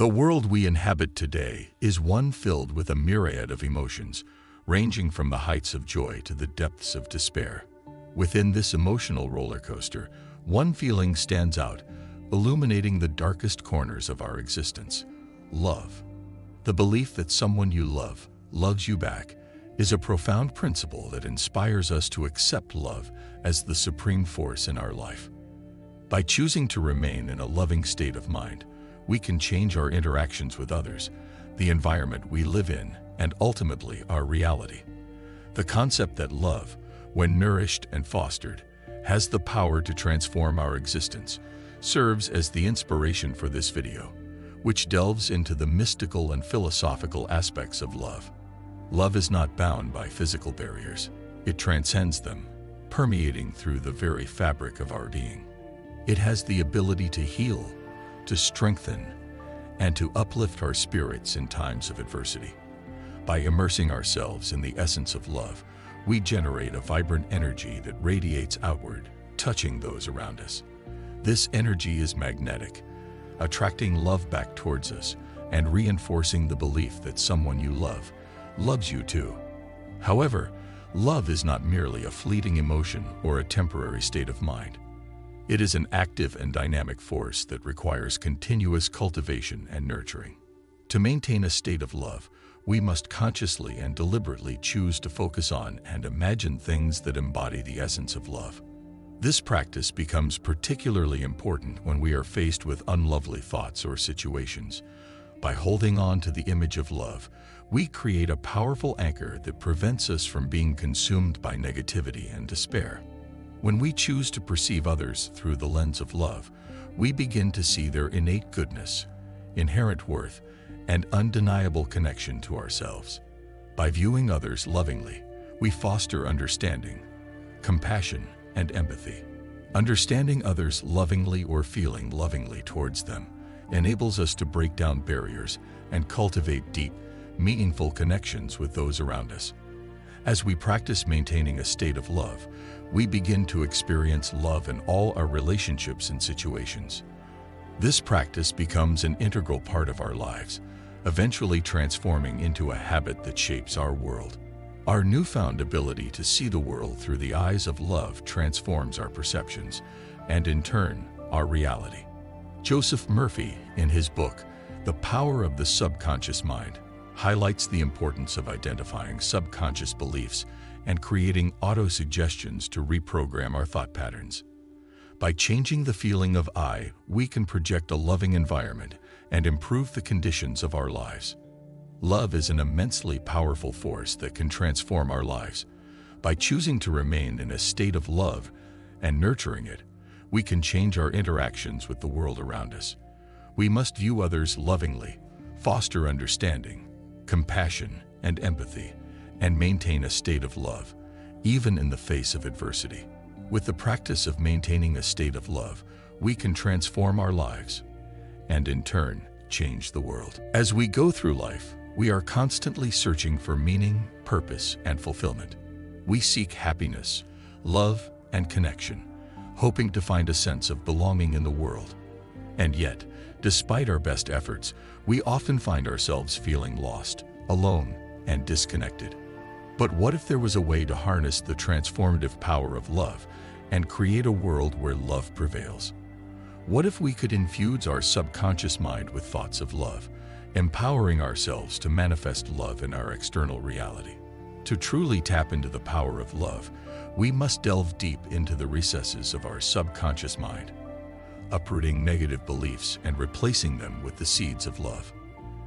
The world we inhabit today is one filled with a myriad of emotions, ranging from the heights of joy to the depths of despair. Within this emotional roller coaster, one feeling stands out, illuminating the darkest corners of our existence love. The belief that someone you love loves you back is a profound principle that inspires us to accept love as the supreme force in our life. By choosing to remain in a loving state of mind, we can change our interactions with others, the environment we live in, and ultimately our reality. The concept that love, when nourished and fostered, has the power to transform our existence serves as the inspiration for this video, which delves into the mystical and philosophical aspects of love. Love is not bound by physical barriers. It transcends them, permeating through the very fabric of our being. It has the ability to heal, to strengthen, and to uplift our spirits in times of adversity. By immersing ourselves in the essence of love, we generate a vibrant energy that radiates outward, touching those around us. This energy is magnetic, attracting love back towards us and reinforcing the belief that someone you love loves you too. However, love is not merely a fleeting emotion or a temporary state of mind. It is an active and dynamic force that requires continuous cultivation and nurturing. To maintain a state of love, we must consciously and deliberately choose to focus on and imagine things that embody the essence of love. This practice becomes particularly important when we are faced with unlovely thoughts or situations. By holding on to the image of love, we create a powerful anchor that prevents us from being consumed by negativity and despair. When we choose to perceive others through the lens of love, we begin to see their innate goodness, inherent worth, and undeniable connection to ourselves. By viewing others lovingly, we foster understanding, compassion, and empathy. Understanding others lovingly or feeling lovingly towards them enables us to break down barriers and cultivate deep, meaningful connections with those around us. As we practice maintaining a state of love, we begin to experience love in all our relationships and situations. This practice becomes an integral part of our lives, eventually transforming into a habit that shapes our world. Our newfound ability to see the world through the eyes of love transforms our perceptions and, in turn, our reality. Joseph Murphy, in his book, The Power of the Subconscious Mind, highlights the importance of identifying subconscious beliefs and creating auto-suggestions to reprogram our thought patterns. By changing the feeling of I, we can project a loving environment and improve the conditions of our lives. Love is an immensely powerful force that can transform our lives. By choosing to remain in a state of love and nurturing it, we can change our interactions with the world around us. We must view others lovingly, foster understanding, compassion, and empathy, and maintain a state of love, even in the face of adversity. With the practice of maintaining a state of love, we can transform our lives and, in turn, change the world. As we go through life, we are constantly searching for meaning, purpose, and fulfillment. We seek happiness, love, and connection, hoping to find a sense of belonging in the world. And yet, despite our best efforts, we often find ourselves feeling lost, alone, and disconnected. But what if there was a way to harness the transformative power of love and create a world where love prevails? What if we could infuse our subconscious mind with thoughts of love, empowering ourselves to manifest love in our external reality? To truly tap into the power of love, we must delve deep into the recesses of our subconscious mind uprooting negative beliefs and replacing them with the seeds of love.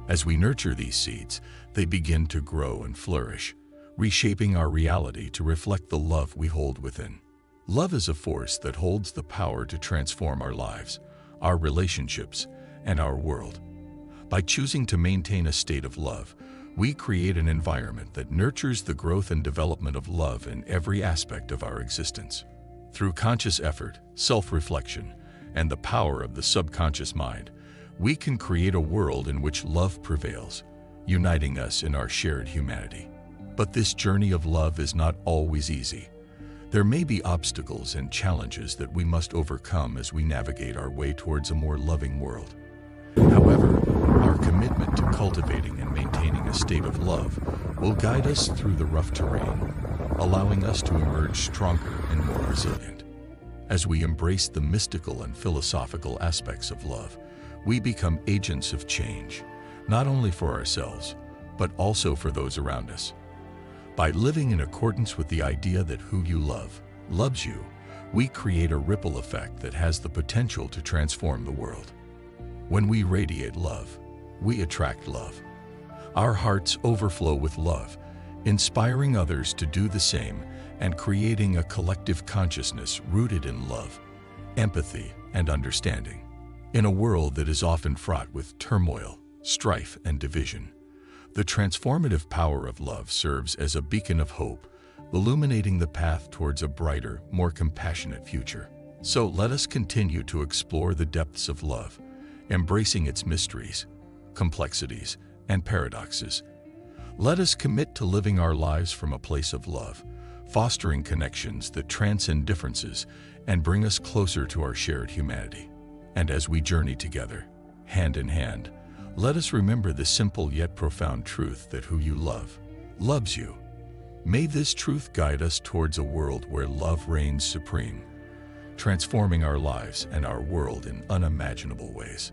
As we nurture these seeds, they begin to grow and flourish, reshaping our reality to reflect the love we hold within. Love is a force that holds the power to transform our lives, our relationships, and our world. By choosing to maintain a state of love, we create an environment that nurtures the growth and development of love in every aspect of our existence. Through conscious effort, self-reflection, and the power of the subconscious mind, we can create a world in which love prevails, uniting us in our shared humanity. But this journey of love is not always easy. There may be obstacles and challenges that we must overcome as we navigate our way towards a more loving world. However, our commitment to cultivating and maintaining a state of love will guide us through the rough terrain, allowing us to emerge stronger and more resilient. As we embrace the mystical and philosophical aspects of love, we become agents of change, not only for ourselves, but also for those around us. By living in accordance with the idea that who you love loves you, we create a ripple effect that has the potential to transform the world. When we radiate love, we attract love. Our hearts overflow with love, inspiring others to do the same and creating a collective consciousness rooted in love, empathy, and understanding. In a world that is often fraught with turmoil, strife, and division, the transformative power of love serves as a beacon of hope, illuminating the path towards a brighter, more compassionate future. So let us continue to explore the depths of love, embracing its mysteries, complexities, and paradoxes. Let us commit to living our lives from a place of love, fostering connections that transcend differences and bring us closer to our shared humanity. And as we journey together, hand in hand, let us remember the simple yet profound truth that who you love loves you. May this truth guide us towards a world where love reigns supreme, transforming our lives and our world in unimaginable ways.